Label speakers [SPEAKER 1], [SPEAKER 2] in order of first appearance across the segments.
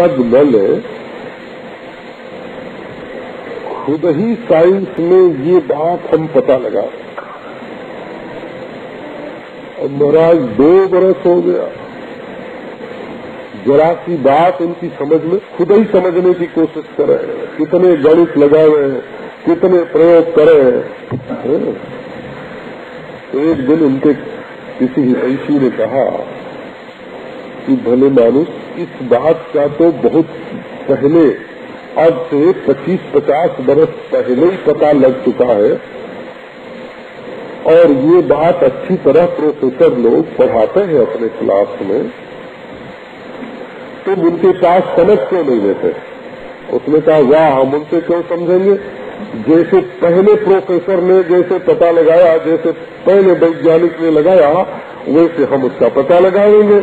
[SPEAKER 1] पद न ले खुद ही साइंस में ये बात हम पता लगा। और महाराज, दो बरस हो गया। जरा सी बात उनकी समझ में, खुद ही समझने की कोशिश करें कितने गणित लगाए कितने प्रयोग करें तो एक दिन उनके किसी हितैषी ने कहा कि, भले मानुष इस बात का तो बहुत पहले अब से 25-50 बरस पहले ही पता लग चुका है। और ये बात अच्छी तरह प्रोफेसर लोग पढ़ाते हैं अपने क्लास में। तुम तो उनके पास समझ क्यों नहीं लेते? उसने कहा, वाह, हम उनसे क्यों समझेंगे? जैसे पहले प्रोफेसर ने जैसे पता लगाया, जैसे पहले वैज्ञानिक ने लगाया, वैसे हम उसका पता लगाएँगे।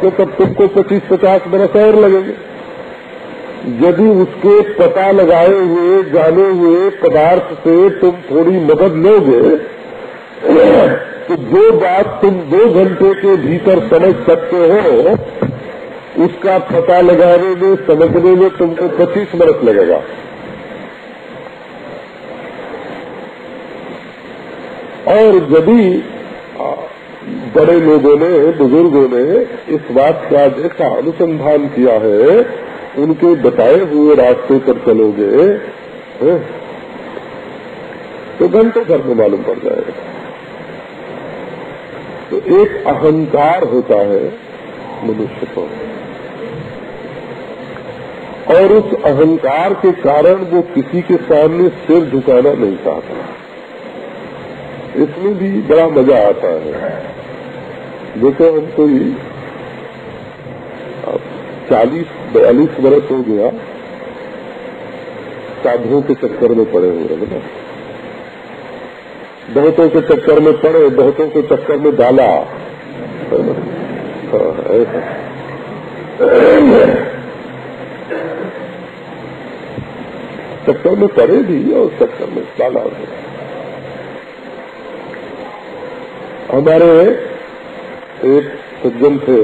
[SPEAKER 1] तो तब तुमको पच्चीस पचास बरस और लगेंगे? यदि उसके पता लगाए हुए, जाने हुए पदार्थ से तुम थोड़ी मदद लोगे तो जो बात तुम दो घंटे के भीतर समझ सकते हो, उसका पता लगाने में, समझने में तुमको पच्चीस बरस लगेगा। और यदि बड़े लोगों ने, बुज़ुर्गों ने इस बात का जैसा अनुसंधान किया है, उनके बताए हुए रास्ते पर चलोगे तो घंटों घर में मालूम पड़ जाएगा। तो एक अहंकार होता है मनुष्य को। और उस अहंकार के कारण वो किसी के सामने सिर झुकाना नहीं चाहता। इसमें भी बड़ा मज़ा आता है। देखो हम कोई चालीस बयालीस वर्ष हो गया। साधुओं के चक्कर में पड़े हुए हैं ना? बहुतों के चक्कर में पड़े बहुतों के चक्कर में डाला। हाँ, चक्कर में पड़े भी और चक्कर में डाला हमारे एक सज्जन थे,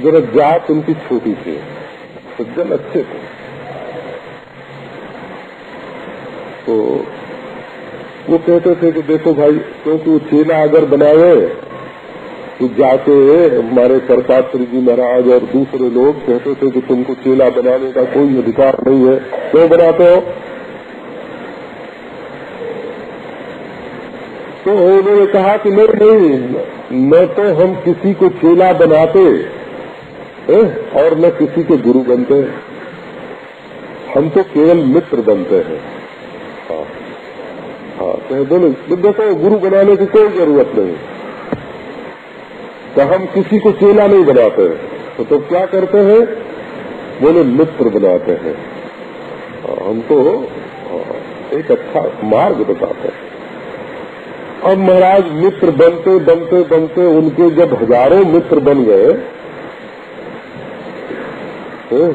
[SPEAKER 1] जरा जात उनकी छोटी थी सज्जन अच्छे थे। तो वो कहते थे कि देखो भाई, क्योंकि वो चेला अगर बनाए तो जाते हमारे सरपात्री जी महाराज और दूसरे लोग कहते थे कि तुमको चेला बनाने का कोई अधिकार नहीं है। क्यों बनाते हो? तो उन्होंने कहा कि नहीं नहीं न तो हम किसी को चेला बनाते है? और न किसी के गुरु बनते हम तो केवल मित्र बनते हैं। हाँ हाँ तो बोले देखो गुरु बनाने की कोई ज़रूरत नहीं। तो हम किसी को चेला नहीं बनाते तो, तो क्या करते हैं? बोले मित्र बनाते हैं। हाँ, हम तो एक अच्छा मार्ग बताते हैं। अब महाराज मित्र बनते बनते बनते उनके जब हज़ारों मित्र बन गए तो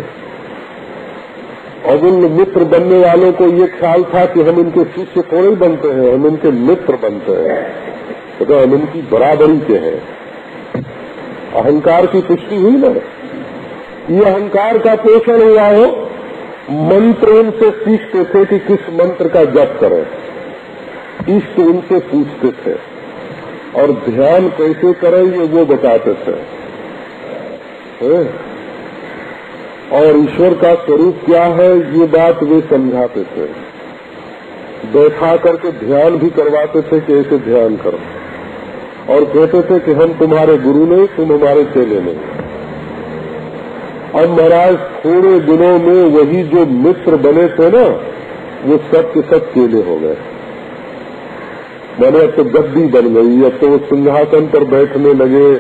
[SPEAKER 1] अब उन मित्र बनने वालों को ये ख्याल था कि हम इनके शिष्य थोड़े बनते हैं, हम इनके मित्र बनते हैं। तो हम इनकी बराबरी के हैं। अहंकार की पुष्टि हुई ना? ये अहंकार का पोषण हुआ हो, मंत्र उनसे सीखते थे कि किस मंत्र का जप करें। इष्ट उनसे पूछते थे। और ध्यान कैसे करें ये वो बताते थे। और ईश्वर का स्वरूप क्या है ये बात वे समझाते थे। बैठा करके ध्यान भी करवाते थे कि ऐसे ध्यान करो। और कहते थे कि हम तुम्हारे गुरु नहीं, तुम हमारे चेले नहीं। अब महाराज, थोड़े दिनों में वही जो मित्र बने थे ना, वो सब के सब चेले हो गए। मैंने अब तो गद्दी बन गई अब तो वो सिंहासन पर बैठने लगे।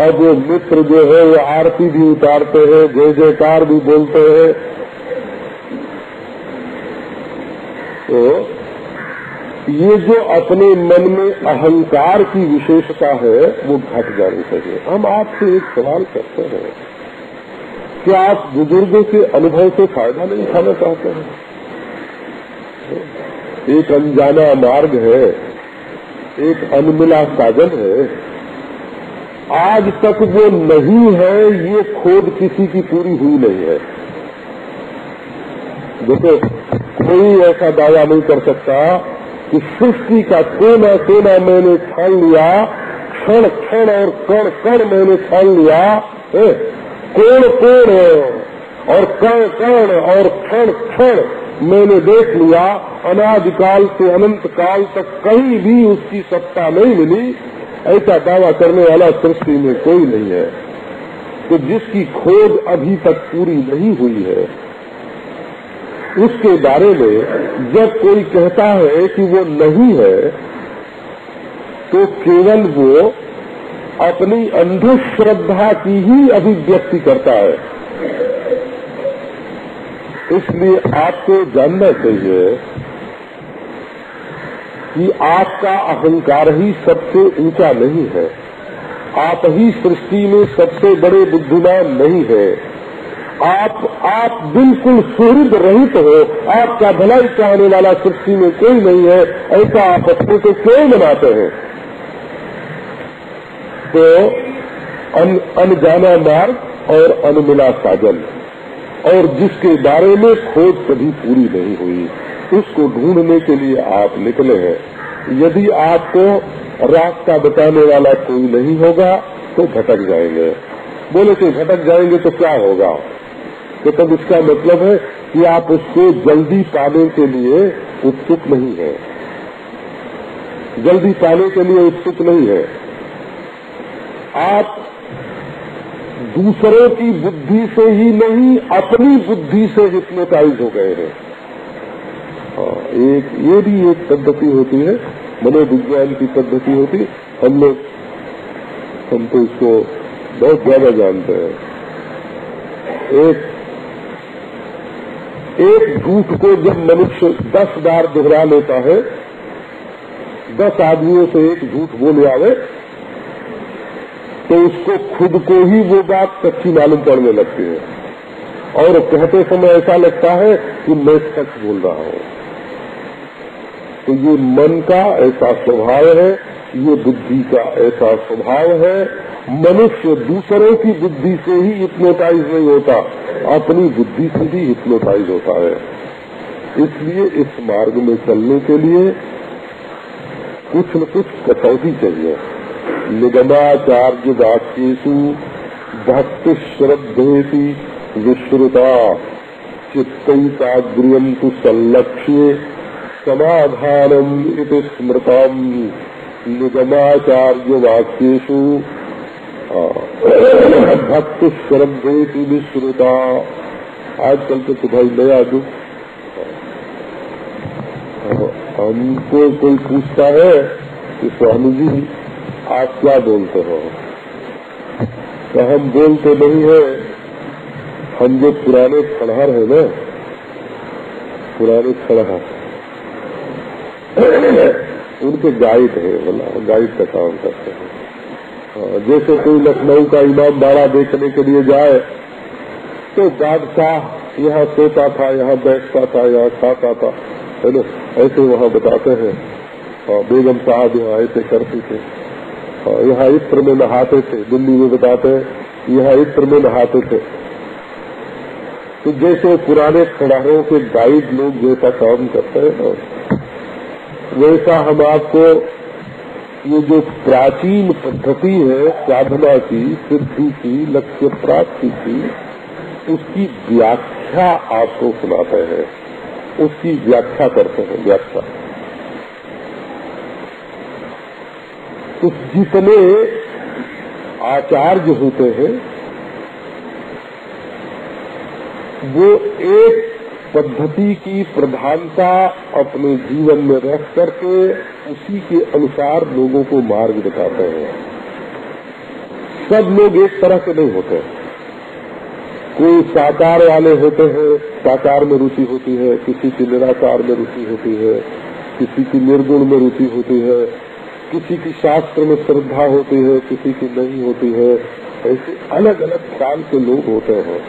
[SPEAKER 1] अब वो मित्र जो है, वो आरती भी उतारते हैं, जय जयकार भी बोलते हैं। तो ये जो अपने मन में अहंकार की विशेषता है, वो घट जानी चाहिए। हम आपसे एक सवाल करते हैं। क्या आप बुज़ुर्गों के अनुभव से फ़ायदा नहीं उठाना चाहते हैं? एक अनजाना मार्ग है। एक अनमिला साधन है। आज तक वो नहीं है, ये खोज किसी की पूरी हुई नहीं है। देखो, कोई ऐसा दावा नहीं कर सकता कि सृष्टि का कोना कोना मैंने छान लिया, क्षण क्षण और कण कण मैंने छान लिया कोण कोण और कण कण और क्षण क्षण। मैंने देख लिया, अनादिकाल से अनंत काल तक कहीं भी उसकी सत्ता नहीं मिली। ऐसा दावा करने वाला सृष्टि में कोई नहीं है। तो जिसकी खोज अभी तक पूरी नहीं हुई है, उसके बारे में जब कोई कहता है कि वो नहीं है तो केवल वो अपनी अंधश्रद्धा की ही अभिव्यक्ति करता है। इसलिए आपको जानना चाहिए कि आपका अहंकार ही सबसे ऊँचा नहीं है। आप ही सृष्टि में सबसे बड़े बुद्धिमान नहीं है। आप आप बिल्कुल सुहृद रहित हो। आपका भलाई चाहने वाला सृष्टि में कोई नहीं है। ऐसा आप अपने को क्यों मनाते हैं? तो अन, अनजाना मार्ग और अनमिला साजन। और जिसके बारे में खोज कभी पूरी नहीं हुई, उसको ढूँढने के लिए आप निकले हैं। यदि आपको रास्ता बताने वाला कोई नहीं होगा तो भटक जाएँगे। बोले कि भटक जाएँगे तो क्या होगा? तो तब इसका मतलब है कि आप उसको जल्दी पाने के लिए उत्सुक नहीं है। जल्दी पाने के लिए उत्सुक नहीं है। आप दूसरों की बुद्धि से ही नहीं अपनी बुद्धि से हिप्नोटाइज हो गए हैं। हाँ, एक ये भी एक पद्धति होती है मनोविज्ञान की पद्धति होती हम लोग हम तो इसको बहुत ज़्यादा जानते हैं। एक एक झूठ को जब मनुष्य दस बार दोहरा लेता है दस आदमियों से एक झूठ बोले आवे तो उसको खुद को ही वो बात सच्ची मालूम पड़ने लगती है। और कहते समय ऐसा लगता है कि मैं सच बोल रहा हूँ। तो ये मन का ऐसा स्वभाव है, ये बुद्धि का ऐसा स्वभाव है। मनुष्य दूसरों की बुद्धि से ही हिप्नोटाइज नहीं होता, अपनी बुद्धि से भी हिप्नोटाइज होता है। इसलिए इस मार्ग में चलने के लिए कुछ न कुछ कसौटी चाहिए। निगमाचार्य वाक्यु भक्ति श्रद्धेति विश्रुता चित्तैकाग्रियंतु संलक्ष्य समाधानम इति स्मृतम निगमाचार्य वाक्यु भक्त श्रद्धे की विश्रुता। आजकल तो भाई नया दुख हमको कोई पूछता है कि स्वामी जी आप क्या बोलते हो? तो हम बोलते नहीं है? हम जो पुराने खड़हर है ना पुराने खड़हर उनके गाइड है बोला गाइड का काम करते हैं। हाँ, जैसे कोई लखनऊ का इमाम बाड़ा देखने के लिए जाए तो बादशाह यहाँ सोता था यहाँ बैठता था यहाँ खाता था है ना? ऐसे वहाँ बताते हैं। हाँ, बेगम साहब यहाँ ऐसे करते थे। यहाँ इत्र में नहाते थे, दिल्ली में बताते हैं, यहाँ इत्र में नहाते थे। तो जैसे पुराने खड़ारों के गाइड लोग जैसा काम करते हैं ना, वैसा हम आपको ये जो प्राचीन पद्धति है, साधना की, सिद्धि की, लक्ष्य प्राप्ति की, उसकी व्याख्या आपको सुनाते हैं, उसकी व्याख्या करते हैं, व्याख्या। तो जितने आचार्य होते हैं, वो एक पद्धति की प्रधानता अपने जीवन में रख करके उसी के अनुसार लोगों को मार्ग दिखाते हैं। सब लोग एक तरह के नहीं होते। कोई साकार वाले होते हैं, साकार में रुचि होती है, किसी की निराकार में रुचि होती है, किसी की निर्गुण में रुचि होती है किसी की शास्त्र में श्रद्धा होती है, किसी की नहीं होती है, ऐसे अलग अलग ख्याल के लोग होते हैं।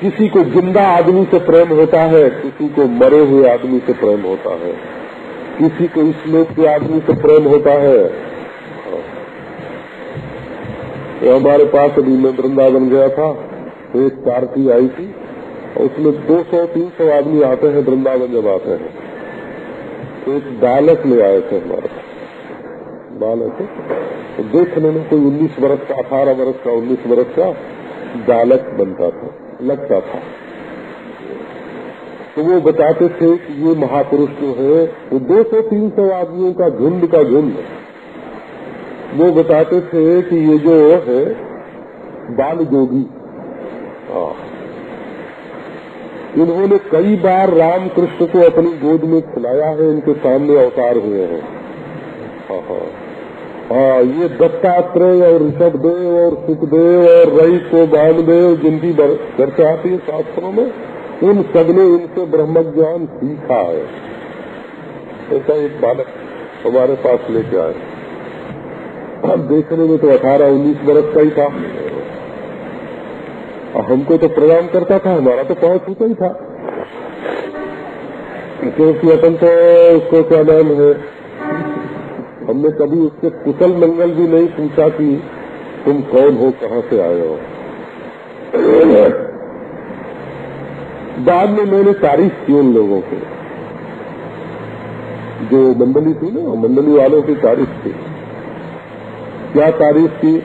[SPEAKER 1] किसी को ज़िंदा आदमी से प्रेम होता है, किसी को मरे हुए आदमी से प्रेम होता है। किसी को इस लोक के आदमी से प्रेम होता है। तो हमारे पास अभी मैं वृंदावन गया था तो एक पार्टी आई थी उसमें 200-300 आदमी आते हैं, वृंदावन जब आते हैं। एक बालक ले आए थे हमारे बालक तो देखने में कोई 19 वर्ष का 18 वर्ष का 19 वर्ष का बालक बनता था, लगता था। तो वो बताते थे कि ये महापुरुष जो है, वो दो सौ तीन सौ आदमियों का झुंड का झुंड। वो बताते थे कि ये जो है, बाल जोगी। हाँ। इन्होंने कई बार राम कृष्ण को अपनी गोद में खिलाया है, इनके सामने अवतार हुए हैं। हाँ ये दत्तात्रेय और ऋषभदेव और सुखदेव और रई को वामदेव जिनकी चर्चा आती है शास्त्रों में, उन सबने इनसे ब्रह्म ज्ञान सीखा है। ऐसा एक बालक हमारे पास लेके आए। अब देखने में तो अठारह उन्नीस वर्ष का ही था। हमको तो प्रणाम करता था, हमारा तो पाँव छूता ही था। क्योंकि अपन तो उसको क्या नाम है, हमने कभी उससे कुशल मंगल भी नहीं पूछा कि तुम कौन हो, कहाँ से आए हो। बाद में मैंने तारीफ़ की उन लोगों के जो मंडली थी ना, मंडली वालों की तारीफ़ की। क्या तारीफ़ की?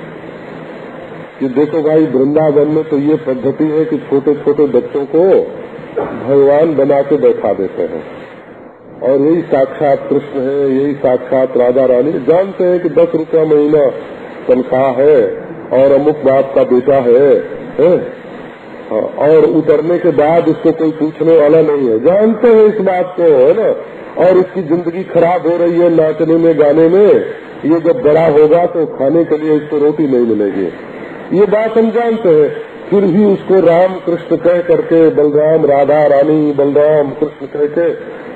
[SPEAKER 1] कि देखो भाई वृंदावन में तो ये पद्धति है कि छोटे छोटे बच्चों को भगवान बना के बैठा देते हैं। और यही साक्षात कृष्ण है यही साक्षात राजा रानी जानते हैं कि दस रुपया महीना तनख्वाह है और अमुक बाप का बेटा है, है? हाँ, और उतरने के बाद इसको कोई पूछने वाला नहीं है। जानते हैं इस बात को है ना? और इसकी ज़िंदगी खराब हो रही है नाचने में गाने में। ये जब बड़ा होगा तो खाने के लिए इसको रोटी नहीं मिलेगी। ये बात हम जानते हैं। फिर भी उसको राम कृष्ण कह करके बलराम, राधा, रानी, बलराम, कृष्ण कह के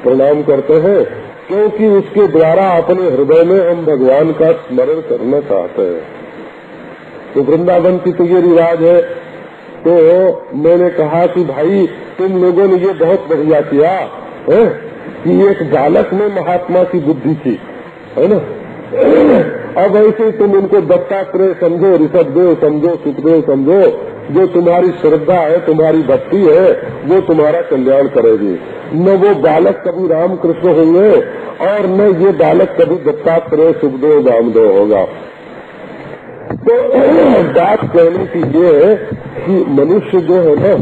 [SPEAKER 1] प्रणाम करते हैं, क्योंकि उसके द्वारा अपने हृदय में हम भगवान का स्मरण करना चाहते हैं। तो वृंदावन की तो ये रिवाज है। तो मैंने कहा कि भाई, तुम लोगों ने ये बहुत बढ़िया किया, है, कि एक बालक में महात्मा की बुद्धि थी, है ना? अब ऐसे तुम उनको दत्तात्रेय समझो ऋषभ देव समझो, सुखदेव समझो, जो तुम्हारी श्रद्धा है, तुम्हारी भक्ति है, वो तुम्हारा कल्याण करेगी। न वो बालक कभी राम कृष्ण होंगे, और न ये बालक कभी दत्तात्रेय सुखदेव रामदेव होगा। तो बात कहने की ये है कि मनुष्य जो है ना,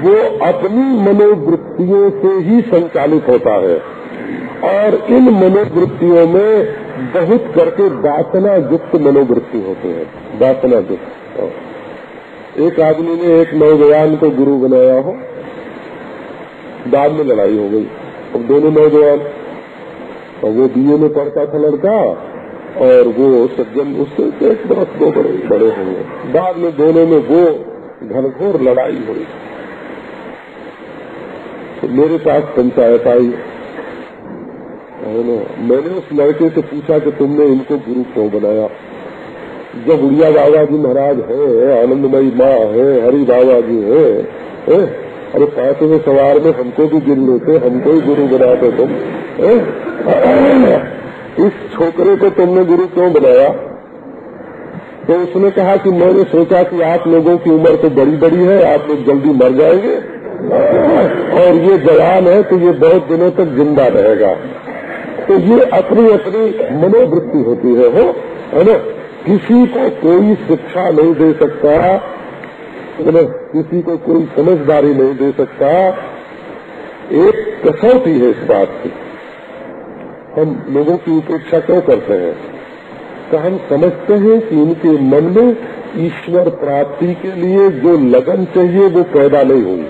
[SPEAKER 1] वो अपनी मनोवृत्तियों से ही संचालित होता है। और इन मनोवृत्तियों में बहुत करके वासना युक्त मनोवृत्ति होते हैं वासना युक्त। एक आदमी ने एक नौजवान को गुरु बनाया हो, बाद में लड़ाई हो गई। अब दोनों नौजवान, और वो बीए में पढ़ता था लड़का, और वो सज्जन उससे एक बरस दो बड़े बड़े होंगे बाद में दोनों में वो घनघोर लड़ाई हुई। तो मेरे पास पंचायत आई। मैंने उस लड़के से पूछा कि तुमने इनको गुरु क्यों बनाया? जब उड़िया बाबा जी महाराज है आनंदमयी माँ है हरि बाबा जी है, है? अरे पाँचवें सवार में हमको भी गिन लेते हमको ही गुरु बनाते तुम है? इस छोकरे को तुमने गुरु क्यों बनाया? तो उसने कहा कि मैंने सोचा कि आप लोगों की उम्र तो बड़ी बड़ी है आप लोग जल्दी मर जाएँगे। और ये जवान है तो ये बहुत दिनों तक ज़िंदा रहेगा। तो ये अपनी अपनी मनोवृत्ति होती है, हो? है किसी को कोई शिक्षा नहीं दे सकता ना? किसी को कोई समझदारी नहीं दे सकता। एक कसौटी है इस बात की। हम लोगों की उपेक्षा क्यों करते हैं? तो हम समझते हैं कि इनके मन में ईश्वर प्राप्ति के लिए जो लगन चाहिए, वो पैदा नहीं हुई।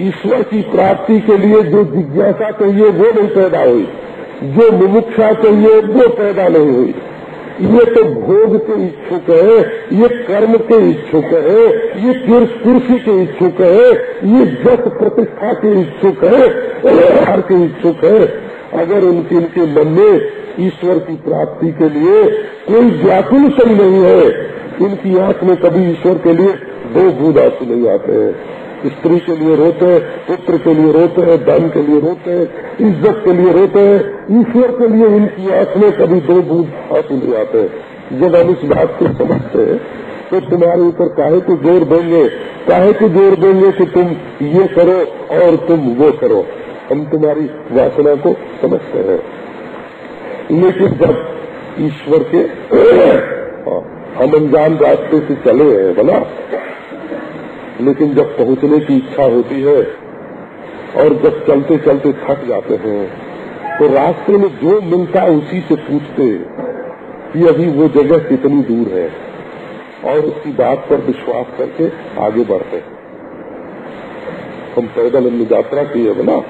[SPEAKER 1] ईश्वर की प्राप्ति के लिए जो जिज्ञासा चाहिए, वो नहीं पैदा हुई। जो मुमुक्षा चाहिए वो पैदा नहीं हुई। ये तो भोग के इच्छुक है, ये कर्म के इच्छुक है, ये कुर्सी के इच्छुक है, ये जस प्रतिष्ठा के इच्छुक है के इच्छुक है। अगर उनके इनके मन में ईश्वर की प्राप्ति के लिए कोई व्याकुल सही नहीं है, इनकी आँख में कभी ईश्वर के लिए दो बूद नहीं आते हैं। स्त्री के लिए रोते हैं, पुत्र के लिए रोते हैं, धन के लिए रोते हैं, इज़्ज़त के लिए रोते हैं, ईश्वर के लिए इनकी आँख में कभी दो बूंद आँसू नहीं आते जब हम इस बात को समझते हैं तो तुम्हारे ऊपर काहे को ज़ोर देंगे, काहे को ज़ोर देंगे कि तुम ये करो और तुम वो करो। हम तुम्हारी वासना को समझते हैं। लेकिन जब ईश्वर के हम अनजान रास्ते से चले हैं बोला लेकिन जब पहुँचने की इच्छा होती है और जब चलते चलते थक जाते हैं तो रास्ते में जो मिलता है उसी से पूछते कि अभी वो जगह कितनी दूर है। और उसकी बात पर विश्वास करके आगे बढ़ते हैं। हम पैदल हमने यात्रा की है ना?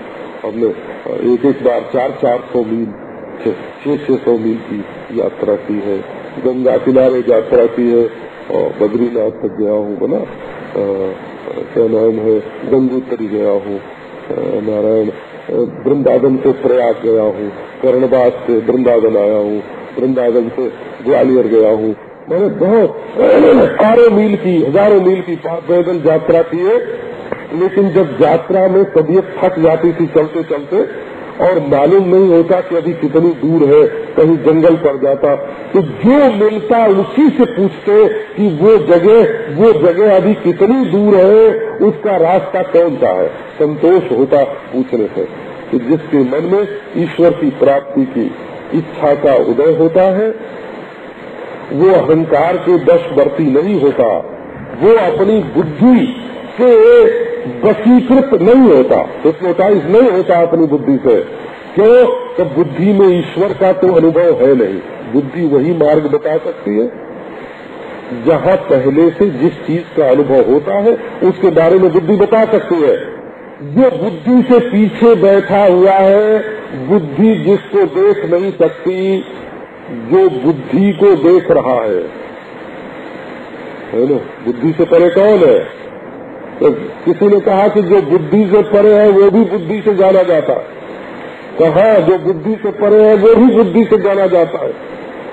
[SPEAKER 1] हमने एक एक बार चार चार सौ मील, छह छह सौ मील की यात्रा की है। गंगा किनारे यात्रा की है। और बद्रीनाथ तक गया हूँ, बना। क्या नाम है, गंगोत्री गया हूँ। नारायण वृंदावन से प्रयाग गया हूँ। कर्णबाग से वृंदावन आया हूँ। वृंदावन से ग्वालियर गया हूँ। मैंने बहुत हज़ारों मील की, हज़ारों मील की पैदल यात्रा की है। लेकिन जब यात्रा में तबीयत थक जाती थी चलते चलते और मालूम नहीं होता कि अभी कितनी दूर है, कहीं जंगल पड़ जाता। तो जो मिलता उसी से पूछते कि वो जगह वो जगह अभी कितनी दूर है, उसका रास्ता कौन सा है? संतोष होता पूछने से। कि जिसके मन में ईश्वर की प्राप्ति की इच्छा का उदय होता है, वो अहंकार के दश वर्ती नहीं होता। वो अपनी बुद्धि से वशीकृत नहीं होता। हिप्नोटाइज नहीं होता अपनी बुद्धि से। क्यों? तो बुद्धि में ईश्वर का तो अनुभव है नहीं। बुद्धि वही मार्ग बता सकती है। जहाँ पहले से जिस चीज़ का अनुभव होता है, उसके बारे में बुद्धि बता सकती है। जो बुद्धि से पीछे बैठा हुआ है, बुद्धि जिसको देख नहीं सकती, जो बुद्धि को देख रहा है। है ना? बुद्धि से परे कौन है? तो किसी ने कहा कि जो बुद्धि से परे है, वो भी बुद्धि से जाना जाता कहा जो बुद्धि से परे है, वो भी बुद्धि से जाना जाता है।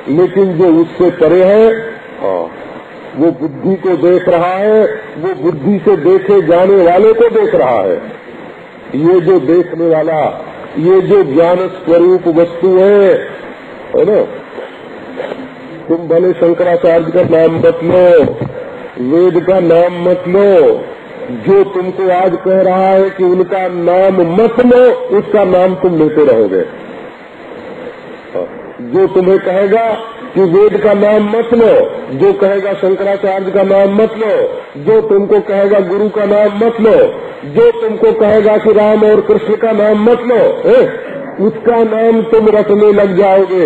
[SPEAKER 1] लेकिन जो उससे परे है हाँ वो बुद्धि को देख रहा है, वो बुद्धि से देखे जाने वाले को देख रहा है। ये जो देखने वाला, ये जो ज्ञान स्वरूप वस्तु है है ना? तुम भले शंकराचार्य का नाम मत लो, वेद का नाम मत लो जो तुमको आज कह रहा है कि उनका नाम मत लो उसका नाम तुम लेते रहोगे। जो तुम्हें कहेगा कि वेद का नाम मत लो जो कहेगा शंकराचार्य का नाम मत लो जो तुमको कहेगा गुरु का नाम मत लो जो तुमको कहेगा कि राम और कृष्ण का नाम मत लो ए? उसका नाम तुम रटने लग जाओगे।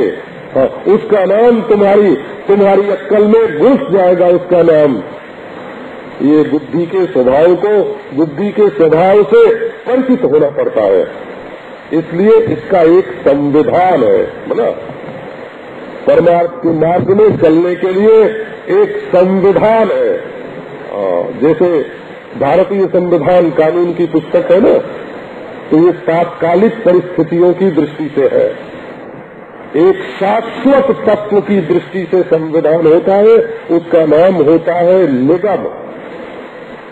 [SPEAKER 1] हाँ, उसका नाम तुम्हारी तुम्हारी अक्कल में घुस जाएगा उसका नाम। ये बुद्धि के स्वभाव को, बुद्धि के स्वभाव से परिचित होना पड़ता है। इसलिए इसका एक संविधान है बोला परमार्थ के मार्ग में चलने के लिए एक संविधान है। जैसे भारतीय संविधान कानून की पुस्तक है ना? तो ये तात्कालिक परिस्थितियों की दृष्टि से है। एक शाश्वत तत्व की दृष्टि से संविधान होता है, उसका नाम होता है निगम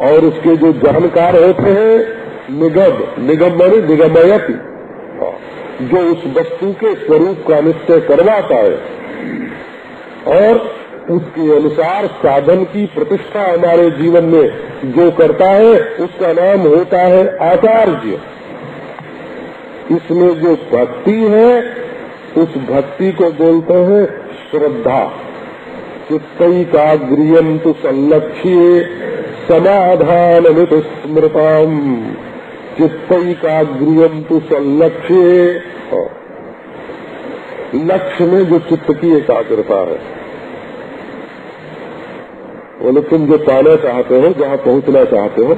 [SPEAKER 1] और उसके जो जानकार होते हैं, निगम निगम माने निगमयति जो उस वस्तु के स्वरूप का निश्चय करवाता है और उसके अनुसार साधन की प्रतिष्ठा हमारे जीवन में जो करता है, उसका नाम होता है आचार्य। इसमें जो भक्ति है, उस भक्ति को बोलते हैं श्रद्धा। गृहम तो संलक्ष्य समाधान स्मृताम। चित्तकाग्रियम तो संलक्ष्य। लक्ष्य में जो चित्त की एकाग्रता है बोले तुम जो पाना चाहते हो, जहाँ पहुँचना चाहते हो,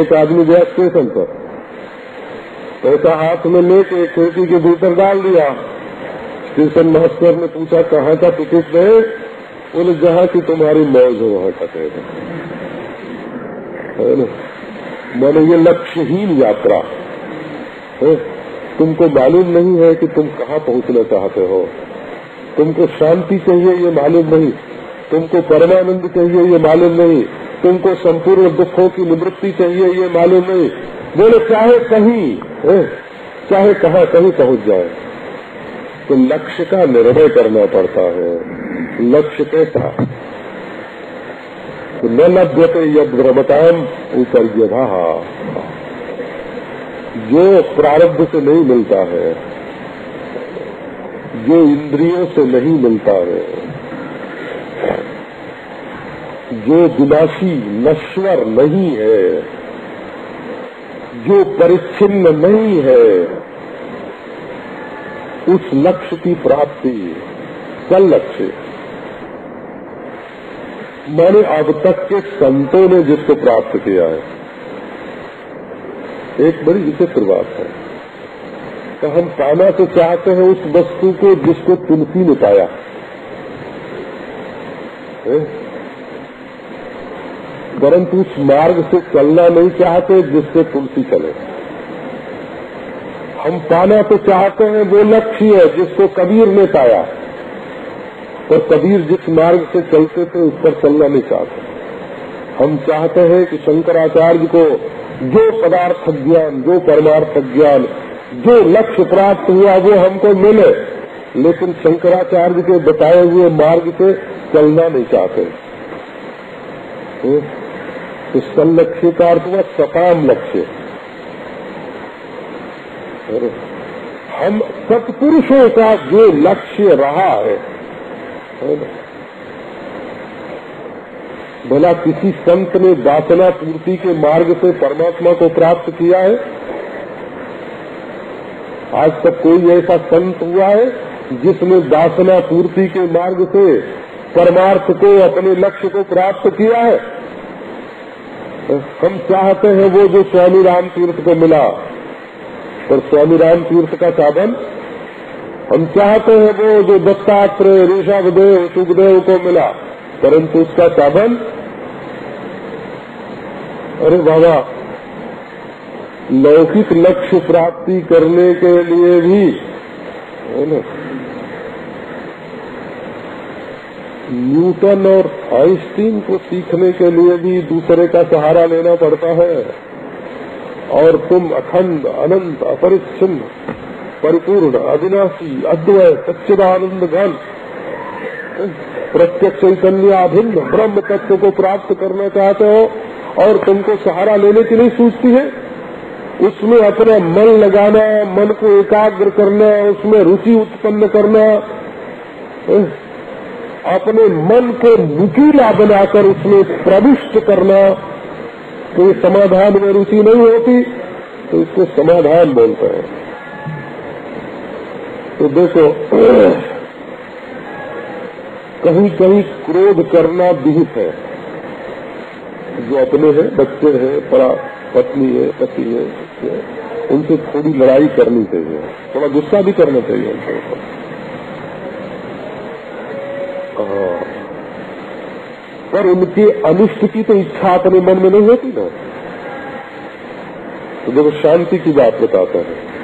[SPEAKER 1] एक आदमी गया स्टेशन पर पैसा हाथ में लेके खिड़की के भीतर डाल दिया। स्टेशन मास्टर ने पूछा, कहाँ का टिकट है? बोले, जहाँ की तुम्हारी मौज हो, वहाँ का है मैंने ये लक्ष्यहीन यात्रा, है? तुमको मालूम नहीं है कि तुम कहाँ पहुँचना चाहते हो। तुमको शांति चाहिए, ये मालूम नहीं। तुमको परमानंद चाहिए, ये मालूम नहीं। तुमको संपूर्ण दुखों की निवृत्ति चाहिए, ये मालूम नहीं। बोले, चाहे कहीं चाहे कहाँ कहीं पहुँच जाए। तो लक्ष्य का निर्णय करना पड़ता है। लक्ष्य कैसा तो न लभ्यते यद भ्रमताम ऊपर यथा जो प्रारब्ध से नहीं मिलता है, जो इंद्रियों से नहीं मिलता है, जो विनाशी नश्वर नहीं है, जो परिच्छिन्न नहीं है उस लक्ष्य की प्राप्ति कल लक्ष्य। मैंने अब तक के संतों ने जिसको प्राप्त किया है, एक बड़ी विचित्र बात है तो हम पाना तो चाहते हैं उस वस्तु को जिसको तुलसी ने पाया। परंतु उस मार्ग से चलना नहीं चाहते जिससे तुलसी चले। हम पाना तो चाहते हैं वो लक्ष्य है जिसको कबीर ने पाया। और कबीर जिस मार्ग से चलते थे, उस पर चलना नहीं चाहते। हम चाहते हैं कि शंकराचार्य को जो पदार्थ ज्ञान, जो परमार्थ ज्ञान, जो लक्ष्य प्राप्त हुआ, वो हमको मिले। लेकिन शंकराचार्य के बताए हुए मार्ग से चलना नहीं चाहते। तो संलक्ष्य का अर्थ हुआ सकाम लक्ष्य। हम सत्पुरुषों का जो लक्ष्य रहा है भला किसी संत ने वासना पूर्ति के मार्ग से परमात्मा को प्राप्त किया है? आज तक कोई ऐसा संत हुआ है जिसने वासना पूर्ति के मार्ग से परमार्थ को, अपने लक्ष्य को प्राप्त किया है? हम चाहते हैं वो जो स्वामी राम तीर्थ को मिला। पर स्वामी राम तीर्थ का साधन। हम चाहते हैं वो जो दत्तात्रेय, ऋषभदेव, सुखदेव को मिला, परंतु उसका साधन। अरे बाबा, लौकिक लक्ष्य प्राप्ति करने के लिए भी, है न्यूटन और आइंस्टीन को सीखने के लिए भी दूसरे का सहारा लेना पड़ता है। और तुम अखंड, अनंत, अपरिच्छिन्न, परिपूर्ण, अविनाशी अद्वय सच्चिदानंद घन प्रत्यक्ष चैतन्य अभिन्न ब्रह्म तत्व को प्राप्त करना चाहते हो और तुमको सहारा लेने की नहीं सूझती है? उसमें अपना मन लगाना, मन को एकाग्र करना, उसमें रुचि उत्पन्न करना, अपने मन को नुकीला बनाकर उसमें प्रविष्ट करना कोई समाधान में रुचि नहीं होती तो इसको समाधान बोलते हैं। तो देखो कहीं कहीं क्रोध करना विहित है। जो अपने हैं, बच्चे हैं, परा, पत्नी है, पति है उनसे थोड़ी लड़ाई करनी चाहिए। थोड़ा गुस्सा भी करना चाहिए उनके ऊपर। पर उनके अनिष्ट की तो इच्छा अपने मन में नहीं होती ना। तो देखो, शांति की बात बताता है।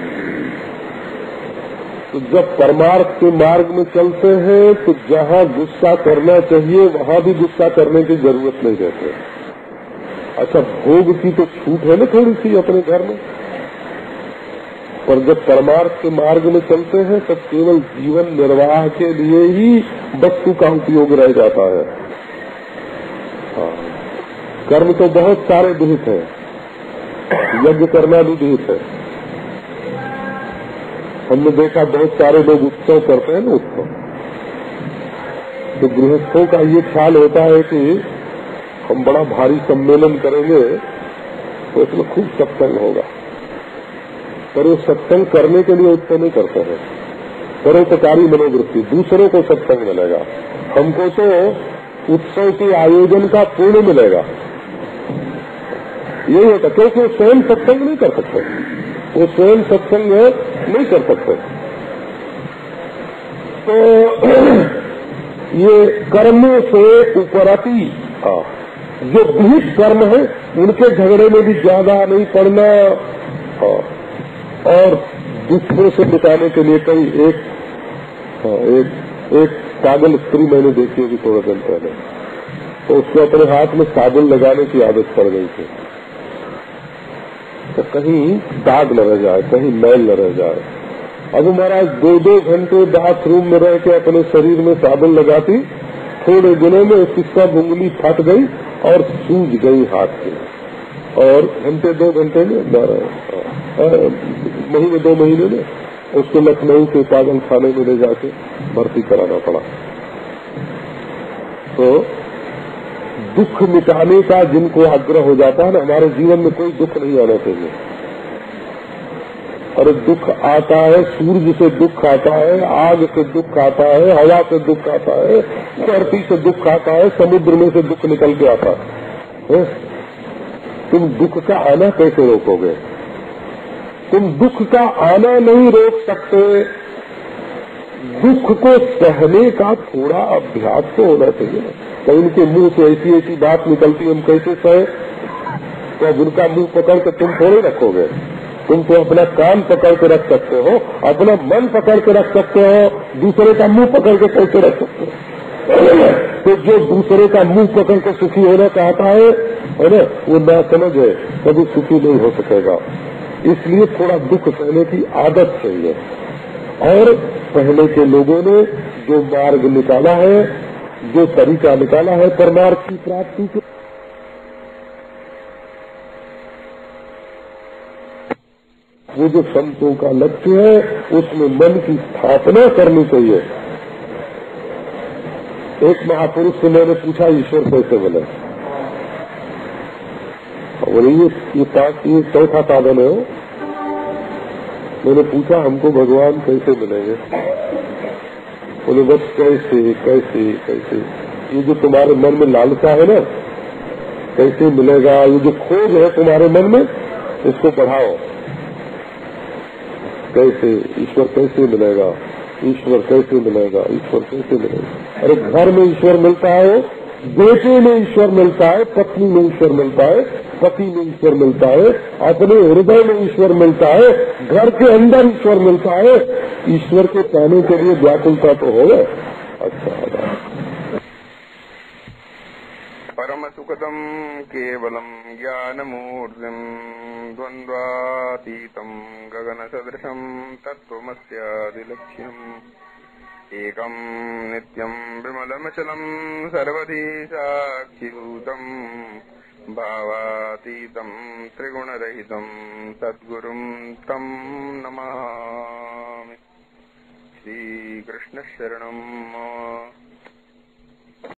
[SPEAKER 1] तो जब परमार्थ के मार्ग में चलते हैं तो जहाँ गुस्सा करना चाहिए, वहाँ भी गुस्सा करने की ज़रूरत नहीं रहती। अच्छा भोग की तो छूट है ना थोड़ी सी अपने घर में? पर जब परमार्थ के मार्ग में चलते हैं, तब केवल जीवन निर्वाह के लिए ही वस्तु का उपयोग रह जाता हाँ। कर्म तो बहुत सारे विहित है। यज्ञ करना भी विहित है। हमने देखा बहुत सारे लोग उत्सव करते हैं ना उत्सव। तो गृहस्थों का ये ख्याल होता है कि हम बड़ा भारी सम्मेलन करेंगे तो इसमें खूब सत्संग होगा। पर वो सत्संग करने के लिए उत्सव नहीं करते हैं। परोपकारी मनोवृत्ति, दूसरों को सत्संग मिलेगा। हमको तो उत्सव के आयोजन का पूर्ण मिलेगा। यही होता क्योंकि वो स्वयं सत्संग नहीं कर सकते। वो स्वयं सत्संग नहीं कर सकते। तो ये कर्मों से उपरति जो विहित कर्म है, उनके झगड़े में भी ज़्यादा नहीं पड़ना और दूसरों से बिताने के लिए कई एक एक एक पागल स्त्री मैंने देखी अभी थोड़ा दिन पहले। तो उसको अपने हाथ में साबुन लगाने की आदत पड़ गई थी। तो कहीं दाग न रह जाए, कहीं मैल न रह जाए। अब महाराज दो दो घंटे बाथरूम में रह के अपने शरीर में साबुन लगाती, थोड़े दिनों में उसकी सब उंगली फट गई और सूज गई हाथ की और घंटे, दो घंटे में महीने, दो महीने में उसको लखनऊ के पागल खाने में ले जाके भर्ती कराना पड़ा। तो दुख मिटाने का जिनको आग्रह हो जाता है ना, हमारे जीवन में कोई दुख नहीं आना चाहिए और दुख आता है सूर्य से दुख आता है, आग से दुख आता है, हवा से दुख आता है, धरती से दुख आता है, समुद्र में से दुख निकल के आता है? तुम दुख का आना कैसे रोकोगे? तुम दुख का आना नहीं रोक सकते। दुख को सहने का थोड़ा अभ्यास तो होना चाहिए। तो उनके मुँह से ऐसी ऐसी बात निकलती हम कैसे सहे तो अब उनका मुँह पकड़ के तुम थोड़े रखोगे। तुम तो अपना कान पकड़ के रख सकते हो, अपना मन पकड़ के रख सकते हो, दूसरे का मुँह पकड़ के कैसे रख सकते हो? तो जो दूसरे का मुँह पकड़ के सुखी होना चाहता है ना, वो ना समझ है कभी सुखी नहीं हो सकेगा। इसलिए थोड़ा दुख सहने की आदत चाहिए। और पहले के लोगों ने जो मार्ग निकाला है जो तरीका निकाला है, परमार्थ की प्राप्ति के वो जो संतों का लक्ष्य है, उसमें मन की स्थापना करनी चाहिए। एक महापुरुष से मैंने पूछा, ईश्वर कैसे मिले बोले, ये ये चौथा साधन है मैंने पूछा, हमको भगवान कैसे मिलेंगे? बोले, बस कैसे कैसे कैसे? ये जो तुम्हारे मन में लालसा है ना, कैसे मिलेगा? ये जो खोज है तुम्हारे मन में, इसको बढ़ाओ। कैसे? ईश्वर कैसे मिलेगा? ईश्वर कैसे मिलेगा? ईश्वर कैसे मिलेगा? अरे, घर में ईश्वर मिलता है, बेटे में ईश्वर मिलता है, पत्नी में ईश्वर मिलता है, पति में ईश्वर मिलता है, अपने हृदय में ईश्वर मिलता है, घर के अंदर ईश्वर मिलता है ईश्वर के पाने के लिए व्याकुलता तो हो गए अच्छा।
[SPEAKER 2] परम सुखदम केवलम ज्ञानमूर्तिम् द्वन्द्वातीतम् गगनसदृशम् तत्त्वमस्यादिलक्ष्यम् एकम् नित्यम् विमलमचलम् सर्वधी साक्षिभूतम् भावातीतम् त्रिगुणरहितम् सद्गुरुम् तम् नमामि। श्रीकृष्णशरणम्।